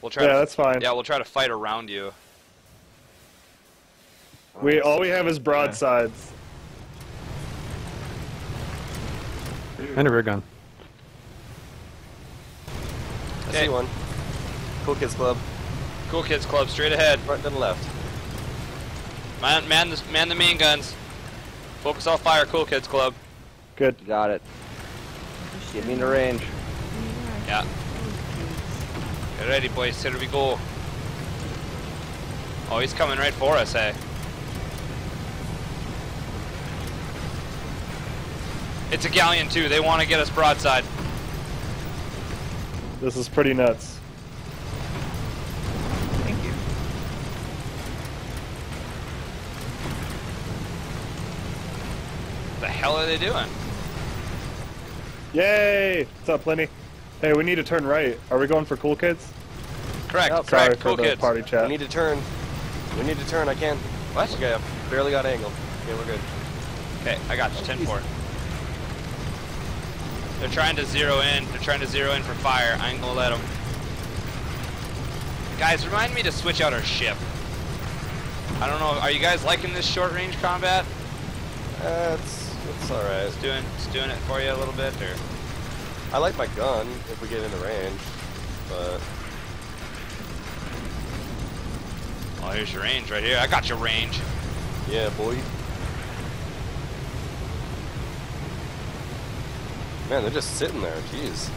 We'll try. Yeah, to, that's fine. Yeah, we'll try to fight around you. We all we have is broadsides. And a rear gun. I Okay. see one. Cool Kids Club. Cool Kids Club, straight ahead. Right to the left. Man, man, the, man the main guns. Focus all fire, Cool Kids Club. Good. Got it. Get me in the range. Yeah. Get ready, boys. Here we go. Oh, he's coming right for us, eh? It's a galleon too. They want to get us broadside. This is pretty nuts. Thank you. What The hell are they doing? Yay! What's up, Lenny? Hey, we need to turn right. Are we going for cool kids? Correct. Yep. Sorry correct. for Cool Kids. party We need to turn. We need to turn. I can. What? Okay, I barely got angle. Okay, we're good. Okay, I got you. 10 4. They're trying to zero in. They're trying to zero in for fire. I ain't gonna let them. Guys, remind me to switch out our ship. I don't know. Are you guys liking this short range combat? Uh, it's it's all right. It's doing, it's doing it for you a little bit, or I like my gun if we get into range, but oh, here's your range right here. I got your range. yeah, boy. Man, they're just sitting there. Jeez.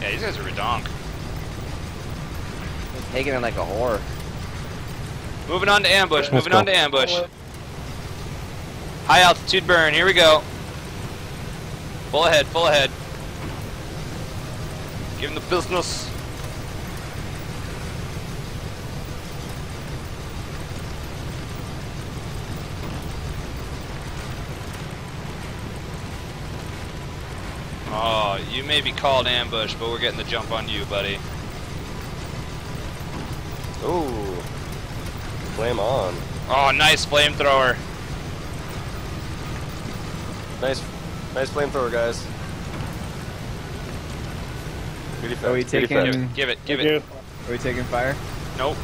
Yeah, these guys are redonk. Taking it like a whore. Moving on to ambush. Let's moving go. on to ambush. High altitude burn. Here we go. Full ahead. Full ahead. Give him the business. Oh, you may be called ambush, but we're getting the jump on you, buddy. Ooh. Flame on. Oh, nice flamethrower. Nice, nice flamethrower, guys. Are we good taking- effect. Give it, give it. Are we taking fire? Nope.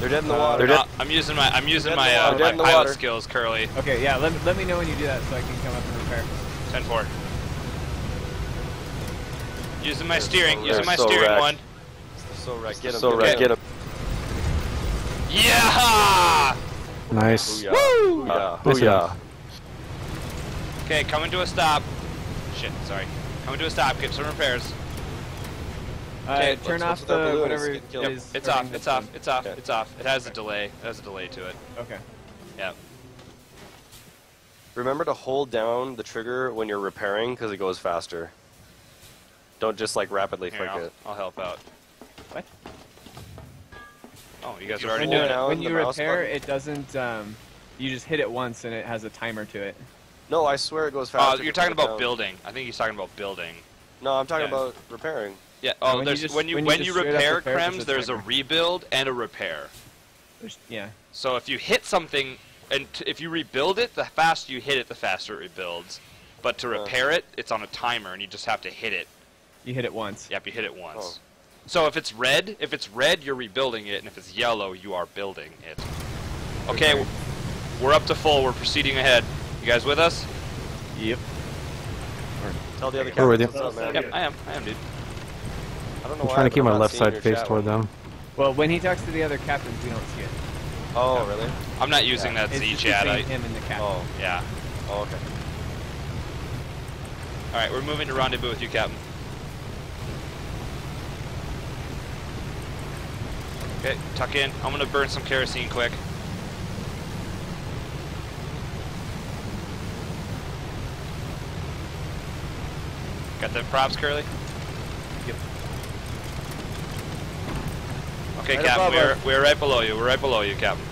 They're dead in the Uh, water. No, I'm using my I'm using my uh, my pilot water. skills, Curly. Okay, yeah. Let, let me know when you do that so I can come up and repair. 10 4. Using my steering, so using my So steering wrecked. one. so wrecked. Get him. so wrecked. Get him. Yeah! Nice. Booyah. Nice Booyah. enough. Okay, coming to a stop. Shit, sorry. Coming to a stop. Get some repairs. Uh, Okay, turn what's- off what's with that the balloon? whatever It's getting it killed. is. It's off. It's off. It's off. Okay. It's off. It has a delay. It has a delay to it. Okay. Yeah. Remember to hold down the trigger when you're repairing because it goes faster. Don't just like rapidly Here, flick I'll, it. I'll help out. What? Oh, you guys you are already When doing you, it. when you repair, button. it doesn't. Um, you just hit it once and it has a timer to it. No, I swear it goes Oh, faster. you're talking about down. building. I think he's talking about building. No, I'm talking Yeah. about repairing. Yeah. Oh, when you just- when you when when you you, just repair repair, there's crems, a there's a rebuild and a repair. There's, yeah. So if you hit something, and t- if you rebuild it, the faster you hit it, the faster it rebuilds. But to Uh. repair it, it's on a timer, and you just have to hit it. You hit it once. Yep, you hit it once. Oh. So if it's red, if it's red, you're rebuilding it, and if it's yellow, you are building it. Okay, Okay. we're up to full. We're proceeding ahead. You guys with us? Yep. Tell the other We're with you. up, man. Yep, I am. I am, dude. I don't know I'm why. trying to keep my left side your face toward them. Well, when he talks to the other captains, we don't see it. Oh, really? I'm not using that Z just chat. between I, him and the captain. Oh, yeah. oh, okay. All right, we're moving to rendezvous with you, Captain. Okay, tuck in. I'm gonna burn some kerosene quick. Got the props, Curly? Yep. Okay, Right Captain, we're, us. we're right below you. We're right below you, Captain.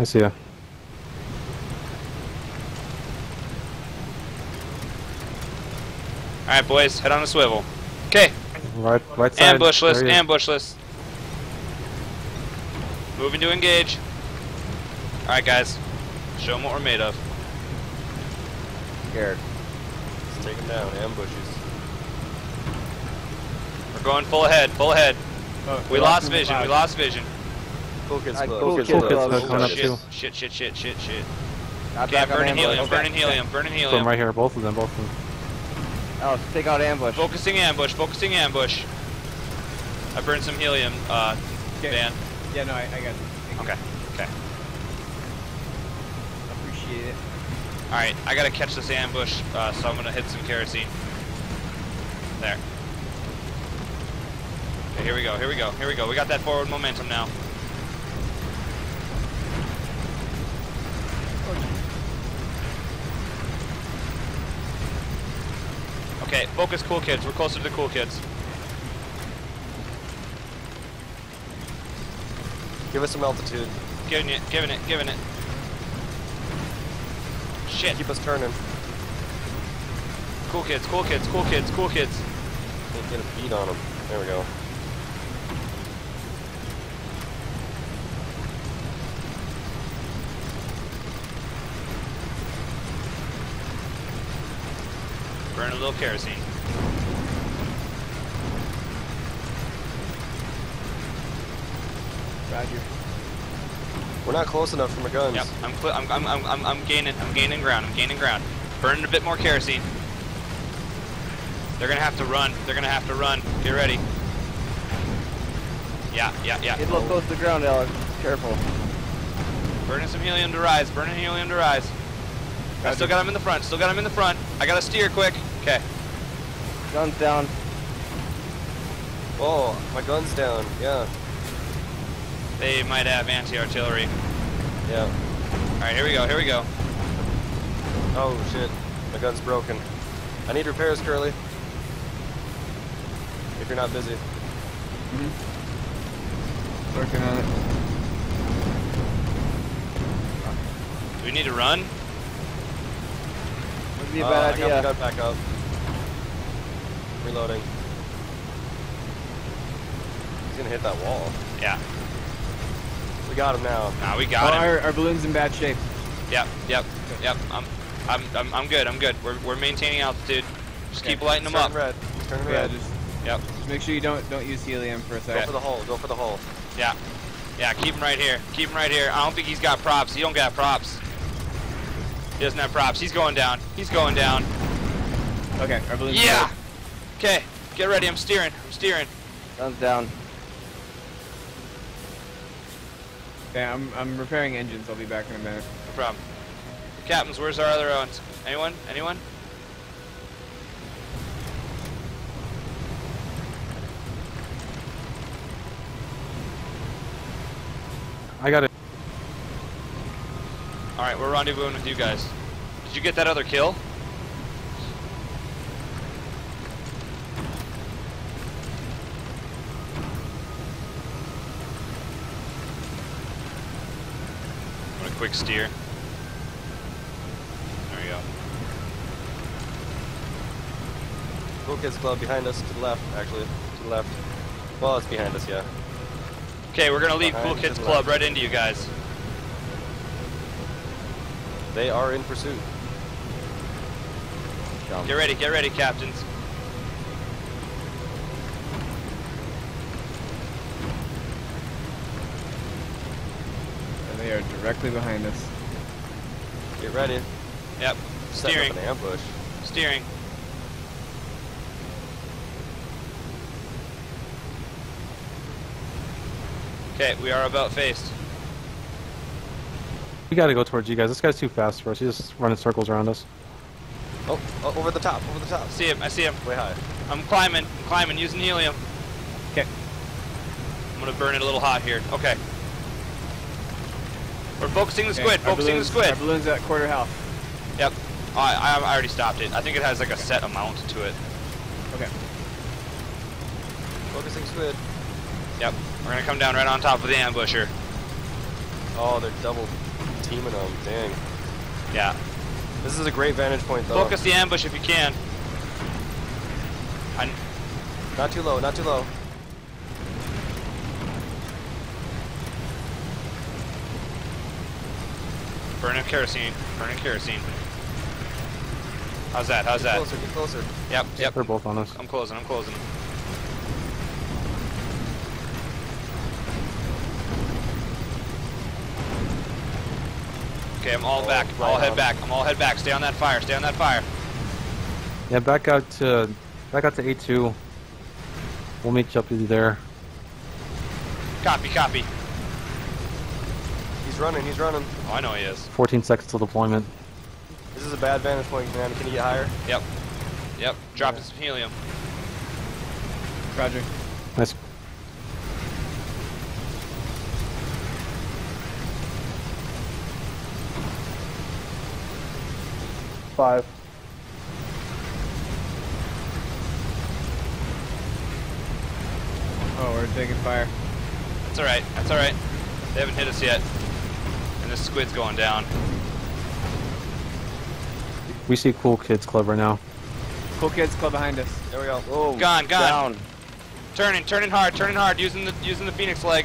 I see ya. All right, boys, head on a swivel. Okay, Right, right side. Ambushless, There he is. ambushless. Moving to engage. Alright, guys. Show them what we're made of. scared. Let's take them down. Ambushes. We're going full ahead, full ahead. Oh, We lost vision, we lost vision. Cool kids Alright, club. cool Cool kids kids club. are coming up shit, too. shit, shit, shit, shit, shit. Got Okay, back on burning helium, burning helium, burning From helium. right here, both of them, both of them. Alex, take out ambush. Focusing ambush, focusing ambush. I burned some helium, uh, Okay. Van. Yeah, no, I, I got you. Okay, okay. Appreciate it. Alright, I gotta catch this ambush, uh, so I'm gonna hit some kerosene. There. Okay, here we go, here we go, here we go. We got that forward momentum now. Okay, focus cool kids. We're closer to the cool kids. Give us some altitude. Giving it, giving it, giving it. Shit. Keep us turning. Cool kids, cool kids, cool kids, cool kids. Can't get a beat on them. There we go. Burn a little kerosene. Roger. We're not close enough for my guns. Yep, I'm, I'm, I'm, I'm, I'm, I'm gaining, I'm gaining ground, I'm gaining ground. Burning a bit more kerosene. They're gonna have to run. They're gonna have to run. Get ready. Yeah, yeah, yeah. Get a little close to the ground, Alex. Careful. Burning some helium to rise. Burning helium to rise. I still got him in the front. Still got him in the front. I gotta steer quick. Okay. Guns down. Oh, my gun's down. Yeah. They might have anti-artillery. Yeah. All right, here we go. Here we go. Oh shit. My gun's broken. I need repairs, Curly. If you're not busy. Hmm. Working on it. Do we need to run? Would be a Uh, bad I got my idea. gun back up. Reloading. He's gonna hit that wall. Yeah. We got him now. Nah, we Oh, got him. our, our balloon's in bad shape. Yep, yep, yep. I'm, I'm, I'm, I'm good. I'm good. We're, we're maintaining altitude. Just keep lighting them up. Turn up. red. Turn Yeah, red. just, Yep. just make sure you don't don't use helium for a second. Go for the hole. Go for the hole. Yeah. Yeah, keep him right here. Keep him right here. I don't think he's got props. He don't got props. He doesn't have props. He's going down. He's going down. Okay, our balloon's Yeah. good. Okay. Get ready. I'm steering. I'm steering. Guns down. Okay, I'm I'm repairing engines. I'll be back in a minute. No problem. Captains, where's our other ones? Anyone? Anyone? I got it. All right, we're rendezvousing with you guys. Did you get that other kill? A quick steer? There you go. Cool Kids Club behind us to the left, actually. To the left. Well, it's behind us, yeah. Okay, we're gonna leave Behind Cool Kids Club left. right into you guys. They are in pursuit. Jump. Get ready, get ready, captains. And they are directly behind us. Get ready. Yep. Setting Steering. up an ambush. Steering. Okay, we are about faced. We gotta go towards you guys. This guy's too fast for us. He's just running circles around us. Oh, oh, over the top, over the top. I see him, I see him. Way high. I'm climbing, I'm climbing, using helium. Okay. I'm gonna burn it a little hot here. Okay. We're focusing the Okay, squid, our focusing the squid. Our balloon's at quarter health. Yep. Oh, I, I, I already stopped it. I think it has like a set amount to it. Okay. Focusing squid. Yep. We're gonna come down right on top of the ambusher. Oh, they're double teaming them. Um, dang. Yeah. This is a great vantage point, though. Focus the ambush if you can. I, Not too low, not too low. burning kerosene, burning kerosene. How's that? How's Get that? closer, get closer. Yep, yep. They're both on us. I'm closing. I'm closing. Okay, I'm all Oh, back. right all head on. back. I'm all head back. Stay on that fire. Stay on that fire. Yeah, back out to back out to A2. We'll meet you up to there. Copy, copy. He's running, he's running. Oh, I know he is. 14 seconds till deployment. This is a bad vantage point, man. Can you get higher? Yep. Yep. Dropping some helium. Roger. Nice. Five. Oh, we're taking fire. That's all right. That's all right. They haven't hit us yet. And this squid's going down. We see Cool Kids Club right now. Cool kids club behind us. There we go. Oh, Gone, gone. Down. Turning, turning hard, turning hard. Using the using the phoenix leg.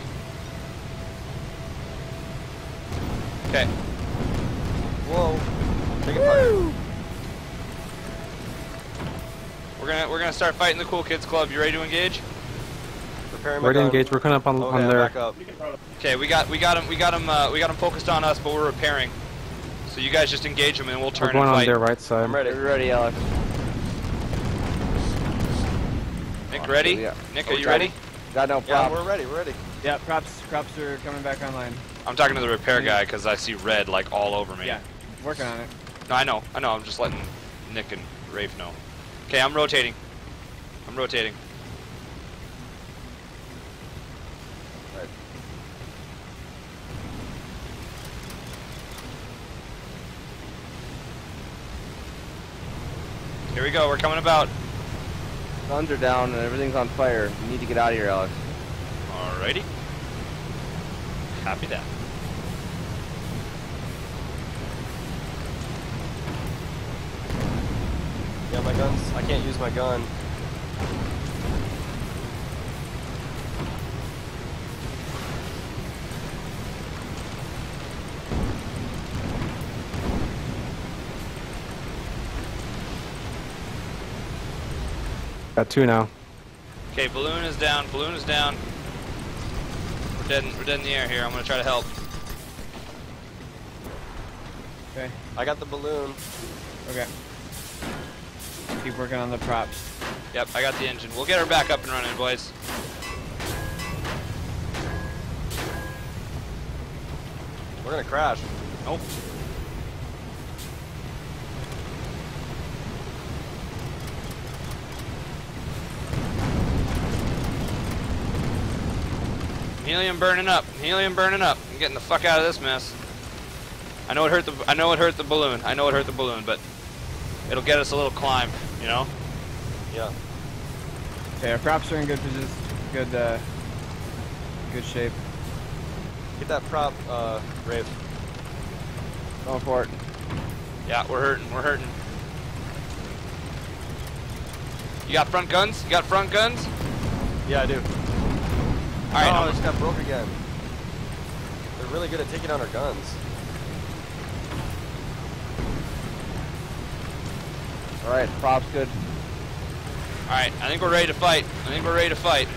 Okay. Whoa. Taking fire. Gonna we're gonna start fighting the cool kids club. You ready to engage? Preparing my Ready to engage. We're coming up on, Okay, on their. up. Okay, we got we got him we got him uh, we got him focused on us, but we're repairing. So you guys just engage him and we'll turn We're going and on fight. their right side. I'm ready. Are ready, Alex? Nick, ready? Yeah. Nick, Are are we you ready? Got no problem. Yeah, we're ready, we're ready. Yeah, props props are coming back online. I'm talking to the repair guy because I see red like all over me. Yeah, working on it. No, I know, I know. I'm just letting Nick and Rafe know. Okay, I'm rotating. I'm rotating. Right. Here we go. We're coming about. Guns are down and everything's on fire. You need to get out of here, Alex. Alrighty. Happy that. Yeah, my guns. I can't use my gun. Got two now. Okay, balloon is down. Balloon is down. We're dead. In, we're dead in the air here. I'm gonna try to help. Okay, I got the balloon. okay. Keep working on the props. Yep, I got the engine. We'll get her back up and running, boys. We're gonna crash. Nope. Helium burning up. Helium burning up. I'm getting the fuck out of this mess. I know it hurt the I know it hurt the balloon. I know it hurt the balloon, but it'll get us a little climb, you know? Yeah. Okay, our props are in good position, good, uh, good shape. Get that prop, uh, Rafe. Going for it. Yeah, we're hurting. We're hurting. You got front guns? You got front guns? Yeah, I do. All right, oh, I'm- this got broke again. They're really good at taking out our guns. All right, props good. All right, I think we're ready to fight. I think we're ready to fight.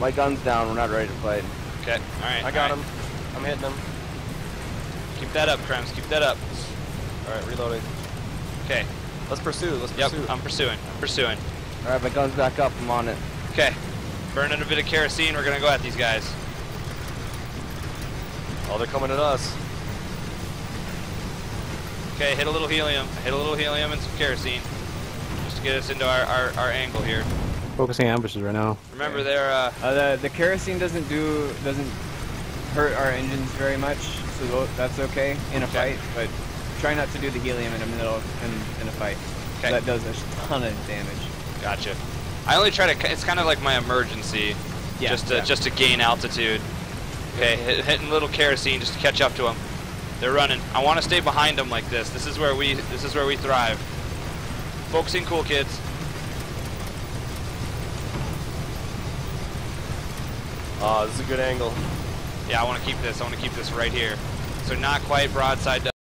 My gun's down. We're not ready to fight. Okay. All right. I got all right. him. I'm hitting him. Keep that up, Krems. Keep that up. All right, reloading. Okay. Let's pursue. Let's Yep. pursue. I'm pursuing. I'm pursuing. All right, my gun's back up. I'm on it. Okay. Burning a bit of kerosene. We're gonna go at these guys. oh, they're coming at us. Okay. Hit a little helium. Hit a little helium and some kerosene, just to get us into our, our, our angle here. Focusing ambushes right now. Remember, Okay. they're uh, Uh, the the kerosene doesn't do doesn't hurt our engines very much, so that's okay in a Okay. fight. But try not to do the helium in the middle in, in a fight. Okay. That does a ton of damage. gotcha. I only try to. It's kind of like my emergency, Yeah, just to yeah. just to gain altitude. Okay. Hit, hitting little kerosene just to catch up to them. They're running. I want to stay behind them like this. This is where we. This is where we thrive. Focusing, cool kids. Oh, this is a good angle. Yeah, I want to keep this. I want to keep this right here. So not quite broadside